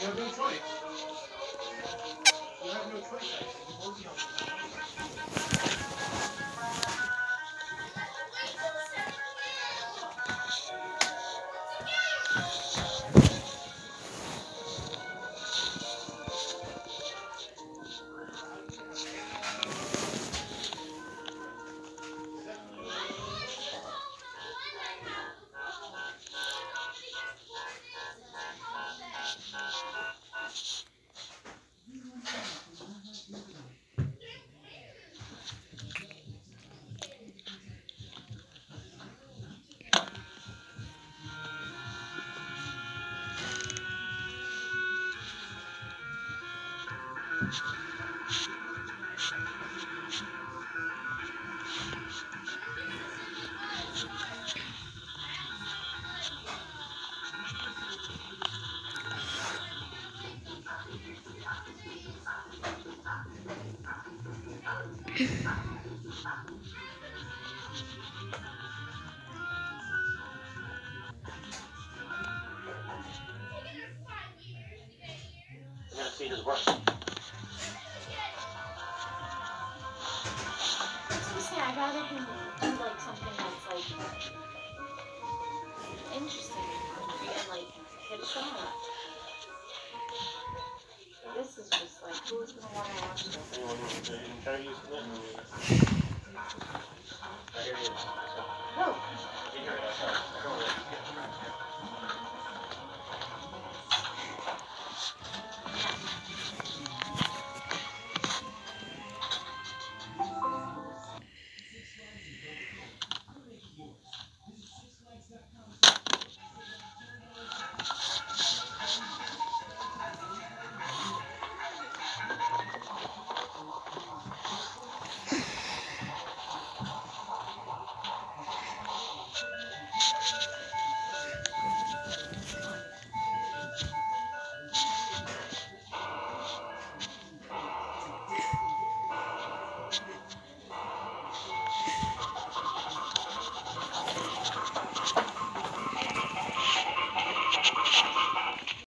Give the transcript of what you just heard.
You have no choice. You have no choice, actually. I'm gonna see I'd rather him do like something that's like interesting and like hit a shot. This is just like, who's gonna wanna watch this?